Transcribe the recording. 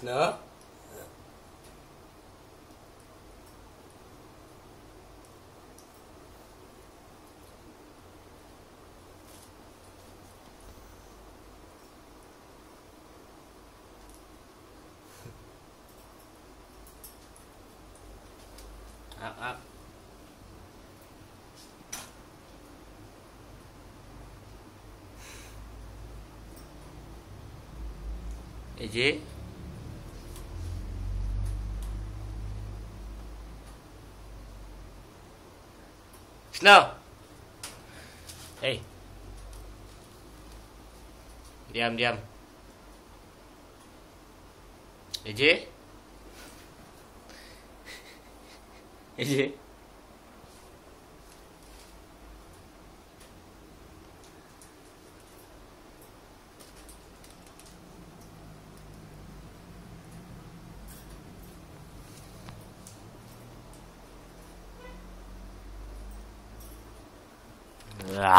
하나 아, 아. 이제 Snow. Hey. Diam, diam. AJ? AJ? Ah.